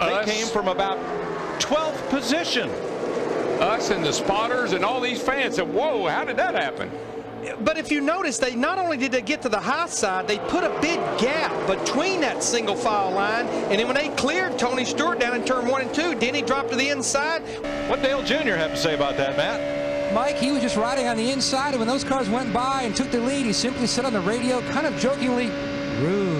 Us. They came from about 12th position. Us and the spotters and all these fans said, whoa, how did that happen? But if you notice, they not only did they get to the high side, they put a big gap between that single file line. And then when they cleared Tony Stewart down in turn one and two, Denny dropped to the inside. What Dale Jr. have to say about that, Matt? Mike, he was just riding on the inside, and when those cars went by and took the lead, he simply said on the radio, kind of jokingly, rude.